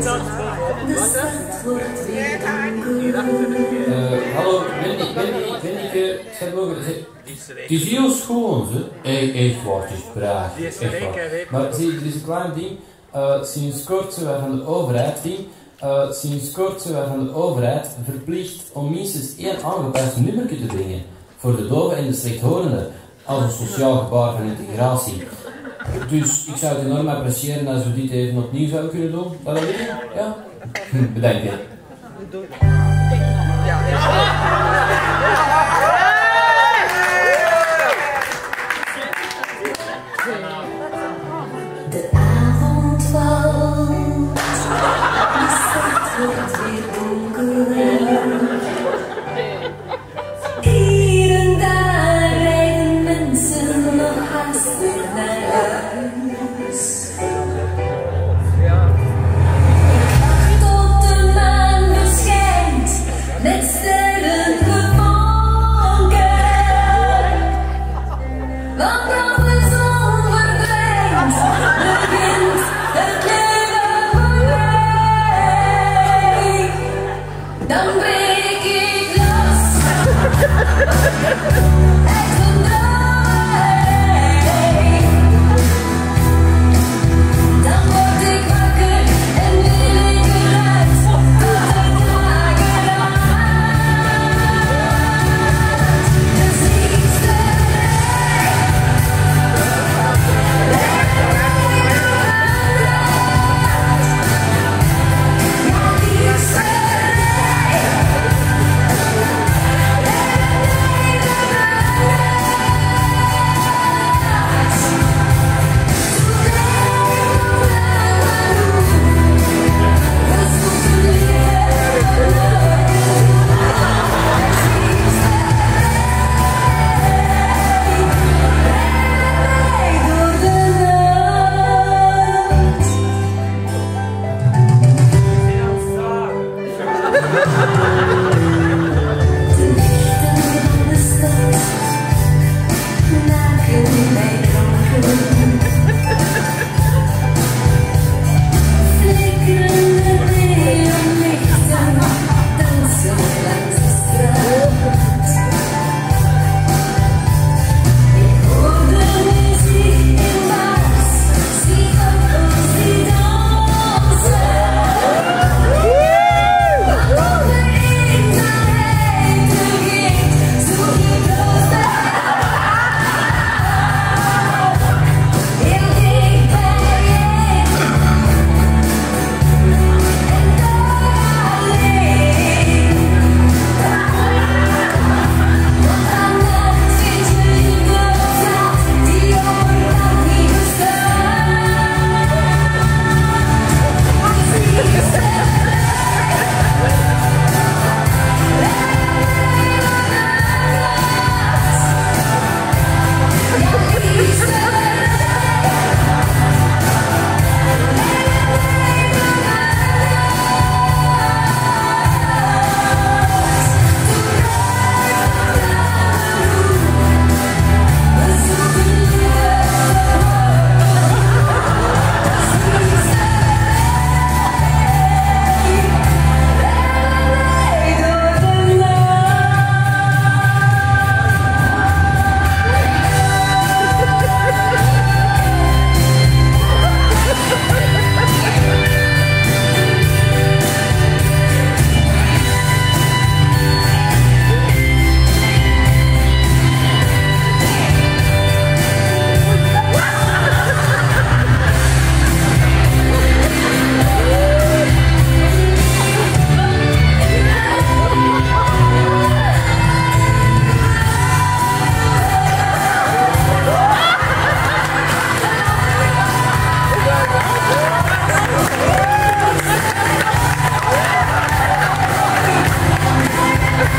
Eh, hallo, Wendy, Wendy, Wendy, zeg ook, het is heel schoon, ze. Echt, echt waar, het is echt waar. Maar zie, er is een klein ding. Eh, sinds kort zijn wij van de overheid, ding, eh, sinds kort zijn wij van de overheid verplicht om minstens één aangepast nummer te brengen voor de doven en de slechthorenden als een sociaal gebaar van integratie. Dus ik zou het enorm appreciëren als we dit even opnieuw zouden kunnen doen. Dat? Ja? Bedankt.